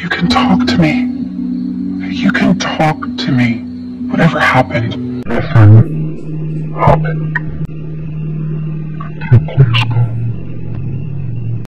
You can talk to me. You can talk to me. Whatever happened. Nothing happened. Your place?